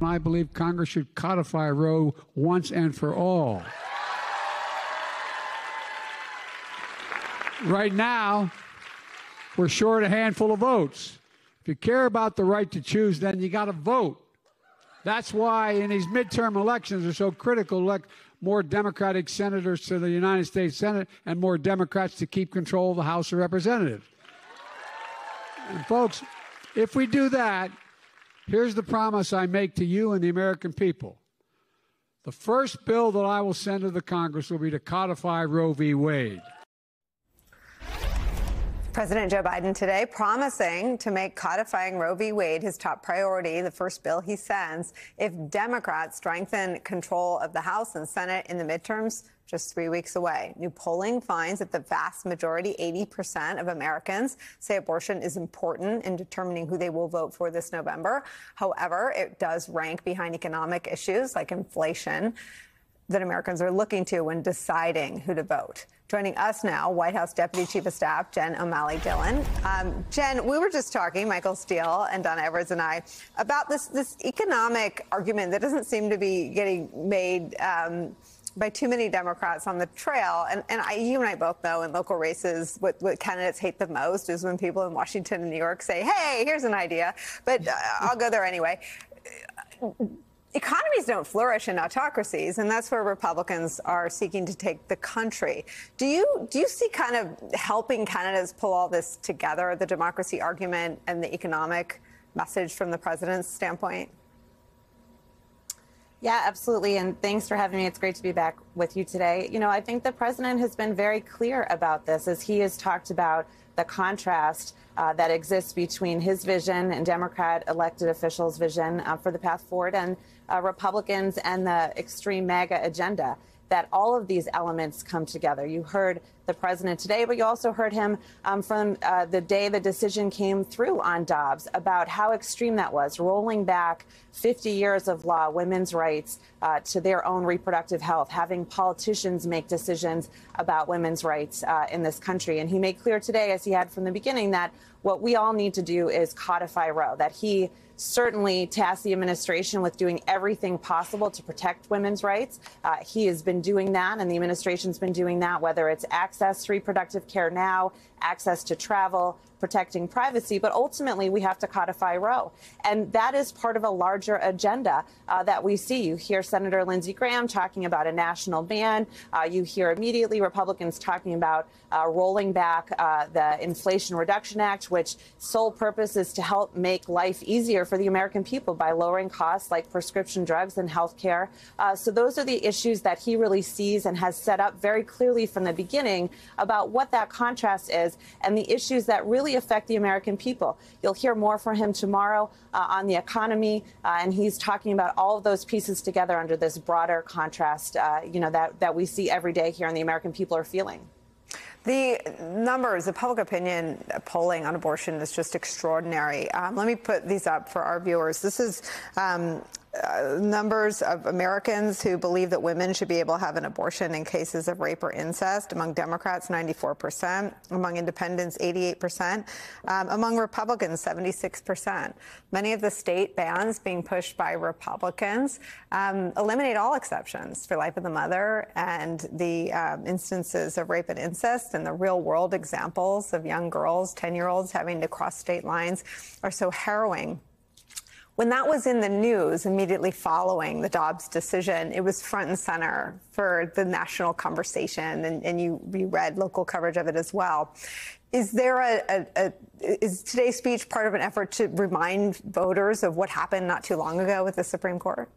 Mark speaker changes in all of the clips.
Speaker 1: I believe Congress should codify Roe once and for all. Right now, we're short a handful of votes. If you care about the right to choose, then you got to vote. That's why in these midterm elections are so critical. Elect more Democratic senators to the United States Senate and more Democrats to keep control of the House of Representatives. And folks, if we do that, here's the promise I make to you and the American people. The first bill that I will send to the Congress will be to codify Roe v. Wade.
Speaker 2: President Joe Biden today promising to make codifying Roe v. Wade his top priority, the first bill he sends, if Democrats strengthen control of the House and Senate in the midterms just three weeks away. New polling finds that the vast majority, 80% of Americans, say abortion is important in determining who they will vote for this November. However, it does rank behind economic issues like inflation that Americans are looking to when deciding who to vote. Joining us now, White House Deputy Chief of Staff Jen O'Malley Dillon. Um, Jen, we were just talking, Michael Steele and Donna Edwards and I, about this this economic argument that doesn't seem to be getting made. Um, by too many Democrats on the trail. And, and I, you and I both know in local races what, what, candidates hate the most is when people in Washington and New York say, hey, here's an idea, but uh, I'll go there anyway economies don't flourish in autocracies, and that's where Republicans are seeking to take the country. Do you do you see kind of helping candidates pull all this together, the democracy argument and the economic message from the president's standpoint?
Speaker 3: Yeah, absolutely. And thanks for having me. It's great to be back with you today. You know, I think the president has been very clear about this as he has talked about the contrast uh, that exists between his vision and Democrat elected officials' vision uh, for the path forward and uh, Republicans and the extreme MAGA agenda that all of these elements come together. You heard the president today, but you also heard him um, from uh, the day the decision came through on Dobbs about how extreme that was, rolling back 50 years of law, women's rights uh, to their own reproductive health, having politicians make decisions about women's rights uh, in this country. And he made clear today, as he had from the beginning, that what we all need to do is codify Roe, that he certainly tasked the administration with doing everything possible to protect women's rights. Uh, he has been doing that, and the administration's been doing that, whether it's access to reproductive care now, access to travel, protecting privacy, but ultimately we have to codify Roe. And that is part of a larger agenda uh, that we see. You hear Senator Lindsey Graham talking about a national ban. Uh, you hear immediately Republicans talking about uh, rolling back uh, the Inflation Reduction Act, which sole purpose is to help make life easier for the American people by lowering costs like prescription drugs and health care. Uh, so those are the issues that he really sees and has set up very clearly from the beginning about what that contrast is and the issues that really affect the American people. You'll hear more from him tomorrow uh, on the economy, uh, and he's talking about all of those pieces together under this broader contrast, uh, you know, that, that we see every day here and the American people are feeling.
Speaker 2: The numbers, the public opinion polling on abortion is just extraordinary. Um, let me put these up for our viewers. This is um, uh, numbers of Americans who believe that women should be able to have an abortion in cases of rape or incest. Among Democrats, 94%. Among independents, 88%. Um, among Republicans, 76%. Many of the state bans being pushed by Republicans um, eliminate all exceptions for life of the mother and the um, instances of rape and incest and the real world examples of young girls, 10 year olds having to cross state lines are so harrowing. When that was in the news immediately following the Dobbs decision, it was front and center for the national conversation, and, and you, you read local coverage of it as well. Is there a, a, a, is today's speech part of an effort to remind voters of what happened not too long ago with the Supreme Court?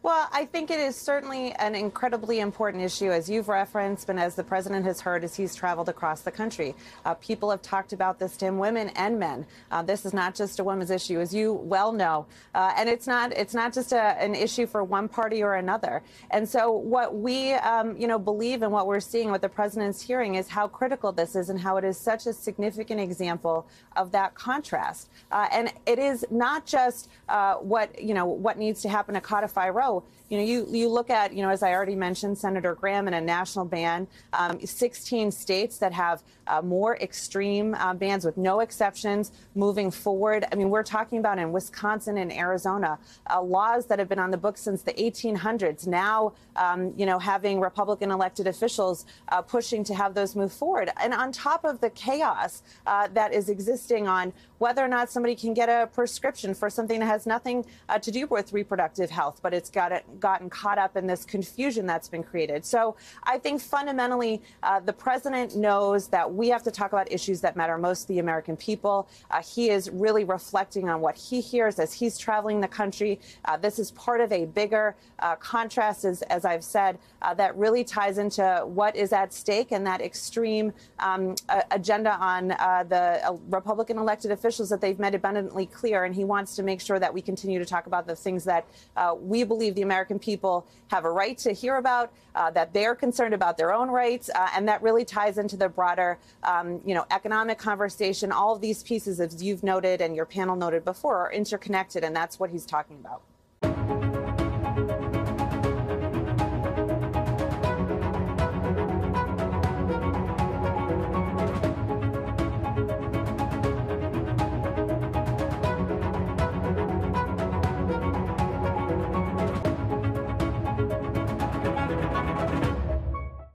Speaker 3: Well, I think it is certainly an incredibly important issue, as you've referenced, and as the president has heard as he's traveled across the country. Uh, people have talked about this to him, women and men. Uh, this is not just a women's issue, as you well know, uh, and it's not it's not just a, an issue for one party or another. And so, what we um, you know believe and what we're seeing, what the president's hearing, is how critical this is and how it is such a significant example of that contrast. Uh, and it is not just uh, what you know what needs to happen to codify Roe So, you know, you, you look at, you know, as I already mentioned, Senator Graham and a national ban, um, 16 states that have uh, more extreme uh, bans with no exceptions moving forward. I mean, we're talking about in Wisconsin and Arizona, uh, laws that have been on the books since the 1800s. Now, um, you know, having Republican elected officials uh, pushing to have those move forward. And on top of the chaos uh, that is existing on whether or not somebody can get a prescription for something that has nothing uh, to do with reproductive health, but it's got it, gotten caught up in this confusion that's been created. So I think fundamentally, uh, the president knows that we have to talk about issues that matter most to the American people. Uh, he is really reflecting on what he hears as he's traveling the country. Uh, this is part of a bigger uh, contrast, as, as I've said, uh, that really ties into what is at stake and that extreme um, agenda on the Republican elected officials that they've made abundantly clear, and he wants to make sure that we continue to talk about the things that uh, we believe the American people have a right to hear about, uh, that they're concerned about their own rights, uh, and that really ties into the broader, um, you know, economic conversation. All of these pieces, as you've noted and your panel noted before, are interconnected, and that's what he's talking about.